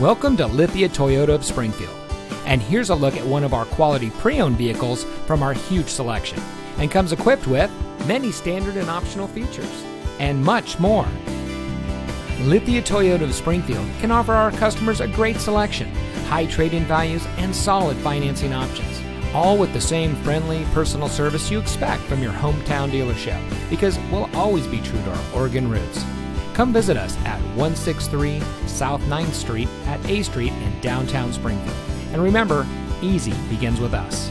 Welcome to Lithia Toyota of Springfield. And here's a look at one of our quality pre owned vehicles from our huge selection. And comes equipped with many standard and optional features, and much more. Lithia Toyota of Springfield can offer our customers a great selection, high trade in values, and solid financing options. All with the same friendly, personal service you expect from your hometown dealership, because we'll always be true to our Oregon roots. Come visit us at 163 South 9th Street at A Street in downtown Springfield. And remember, easy begins with us.